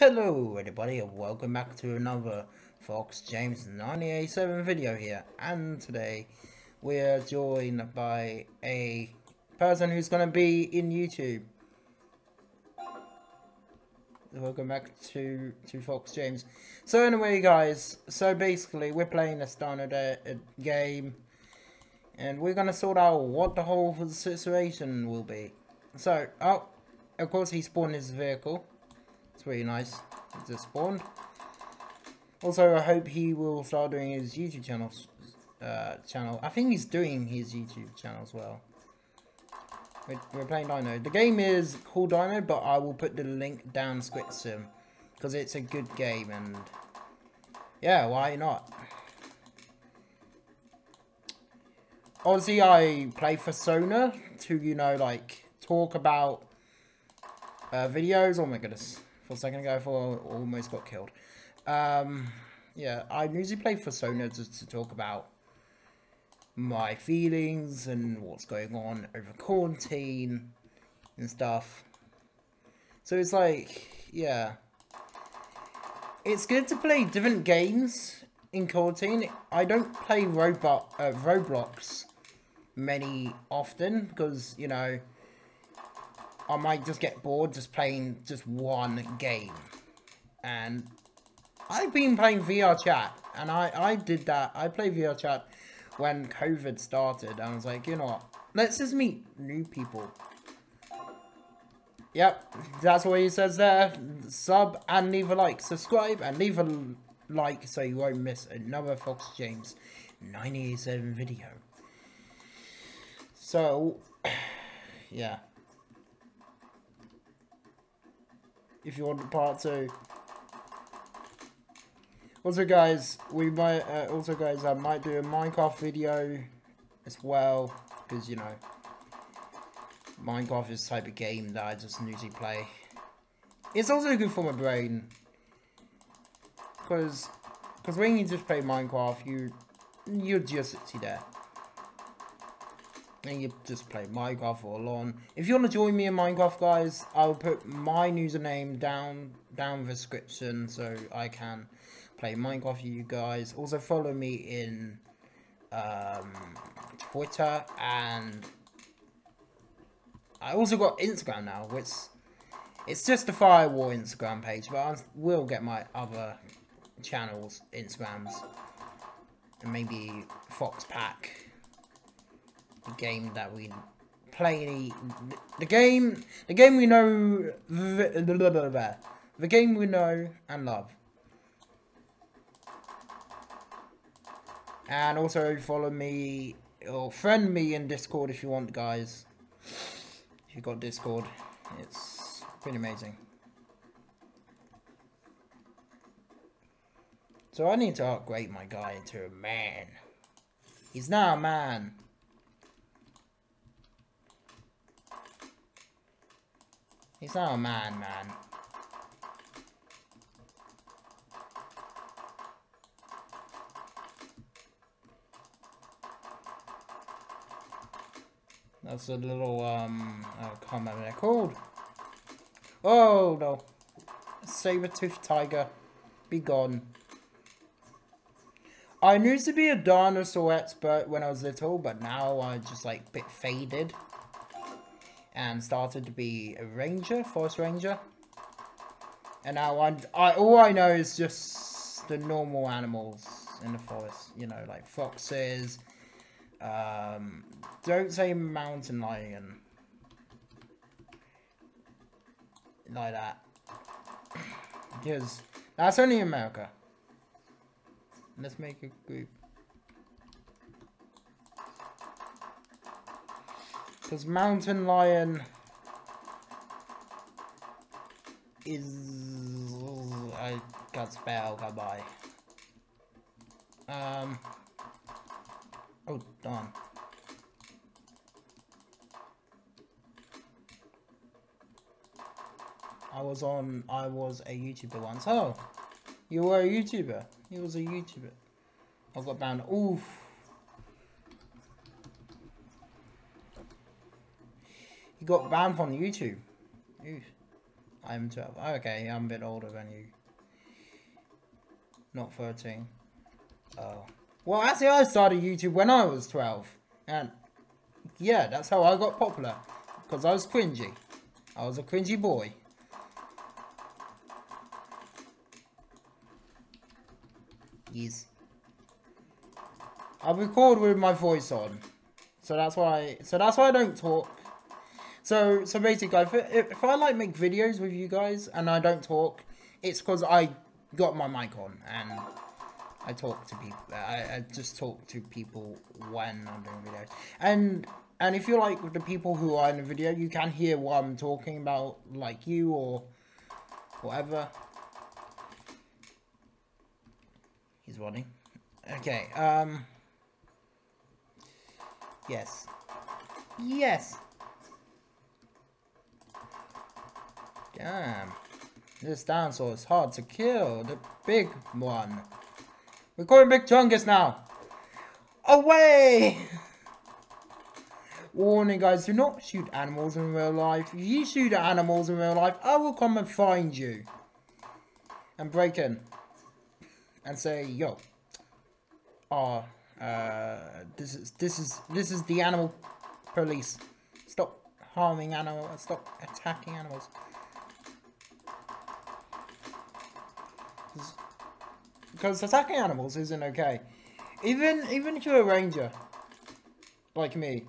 Hello everybody and welcome back to another Fox James 987 video here and today we're joined by a person who's going to be in YouTube. Welcome back to, to Fox James. So anyway guys, so basically we're playing a standard uh, game and we're going to sort out what the whole situation will be. So, oh, of course he spawned his vehicle. It's really nice. It just spawned. Also, I hope he will start doing his YouTube channel. Uh, channel. I think he's doing his YouTube channel as well. We're, we're playing Dino. The game is called Dino, but I will put the link down description because it's a good game and yeah, why not? Obviously, I play Persona to you know like talk about uh, videos. Oh my goodness for a second ago I almost got killed. Um, yeah, I usually play Persona just to talk about my feelings and what's going on over quarantine and stuff. So it's like, yeah. It's good to play different games in quarantine. I don't play Robot, uh, Roblox many often because, you know, I might just get bored just playing just one game. And I've been playing VR chat, and I, I did that. I played VR chat when COVID started. And I was like, you know what? Let's just meet new people. Yep, that's what he says there. Sub and leave a like. Subscribe and leave a like so you won't miss another Fox James 987 video. So, yeah. If you want part two. Also, guys, we might uh, also guys I might do a Minecraft video as well because you know Minecraft is type of game that I just usually play. It's also good for my brain because because when you just play Minecraft, you you're just sit there and you just play Minecraft or LON. If you want to join me in Minecraft, guys, I'll put my username down down the description so I can play Minecraft for you guys. Also, follow me in um, Twitter and I also got Instagram now, which it's just a Firewall Instagram page, but I will get my other channels Instagrams and maybe Fox Pack game that we play the game the game we know the, the game we know and love. And also follow me or friend me in discord if you want guys. If you got discord it's pretty amazing. So i need to upgrade my guy into a man. He's now a man He's not a man, man. That's a little, um, I can't remember they're called. Oh, no. Saber-toothed tiger. Be gone. I used to be a dinosaur expert when I was little, but now I just, like, bit faded and started to be a ranger, forest ranger. And now I'm, I, all I know is just the normal animals in the forest, you know, like foxes. Um, don't say mountain lion. Like that. Because that's only America. Let's make a group. Because Mountain Lion is... I can't spell, goodbye. Um... Oh, darn. I was on, I was a YouTuber once. Oh, you were a YouTuber. He was a YouTuber. I got banned. Oof. He got banned from YouTube. I'm 12. Okay, I'm a bit older than you. Not 13. Oh. Well, actually, I started YouTube when I was 12. And, yeah, that's how I got popular. Because I was cringy. I was a cringy boy. Yes. I record with my voice on. So that's why, so that's why I don't talk. So, so basically, if, if I like make videos with you guys and I don't talk, it's because I got my mic on and I talk to people. I, I just talk to people when I'm doing videos. And and if you're like the people who are in the video, you can hear what I'm talking about, like you or whatever. He's running. Okay. Um. Yes. Yes. Damn. This dinosaur is hard to kill. The big one. We're going Big Chungus now. Away! Warning guys, do not shoot animals in real life. If you shoot animals in real life, I will come and find you. And break in. And say, yo. Oh, uh, this is, this is, this is the animal police. Stop harming animals, stop attacking animals. Because attacking animals isn't okay. Even even if you're a ranger, like me,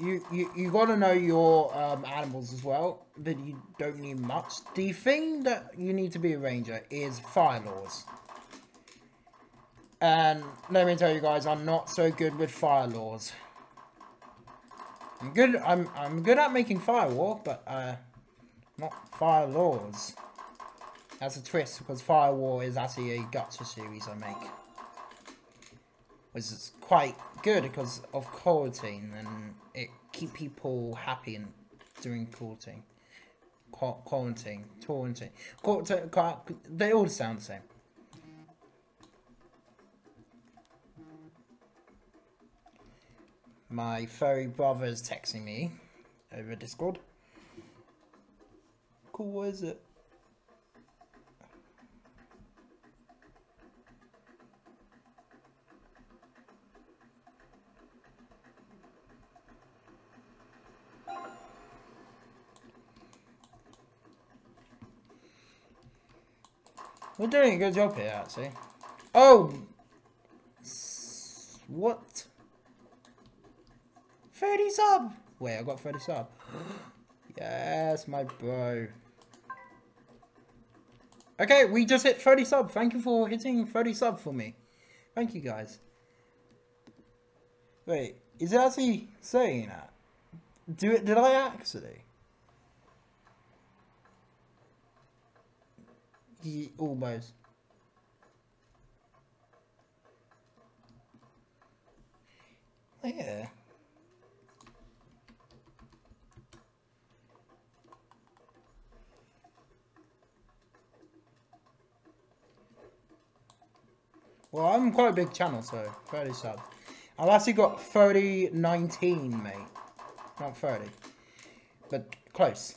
you you, you got to know your um, animals as well. But you don't need much. The thing that you need to be a ranger is fire laws. And let me tell you guys, I'm not so good with fire laws. I'm good. I'm I'm good at making fire firewall, but uh, not fire laws. That's a twist because Firewall is actually a gacha series I make. Which is quite good because of quarantine and it keep people happy and during quarantine. Qu quarantine, quarantine, quarantine, they all sound the same. My furry brother is texting me over Discord. Cool, what is it? We're doing a good job here, actually. Oh! What? 30 sub! Wait, I got 30 sub. yes, my bro. Okay, we just hit 30 sub. Thank you for hitting 30 sub for me. Thank you, guys. Wait, is it actually saying that? Do it? Did I actually? He almost. Yeah. Well, I'm quite a big channel, so 30 subs. I've actually got 30, 19, mate. Not 30. But close.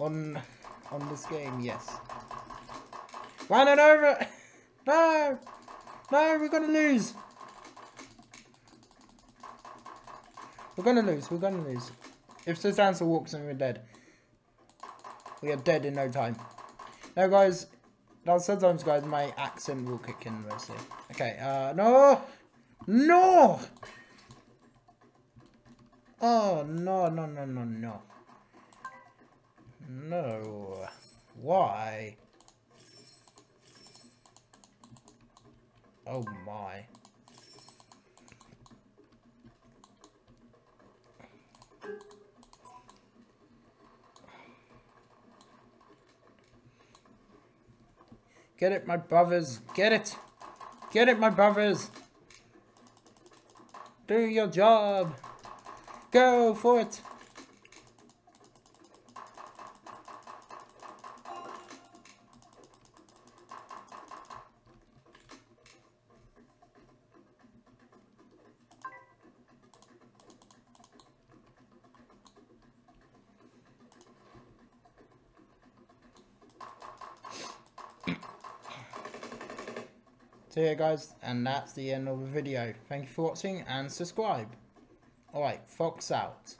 On on this game, yes. Run it over! No! No, we're gonna lose! We're gonna lose, we're gonna lose. If Sansa walks in, we're dead. We are dead in no time. Now guys, now sometimes guys my accent will kick in mostly. Okay, uh no! No! Oh no no no no no. No. Why? Oh my. Get it, my brothers. Get it. Get it, my brothers. Do your job. Go for it. So yeah guys, and that's the end of the video. Thank you for watching and subscribe. Alright, Fox out.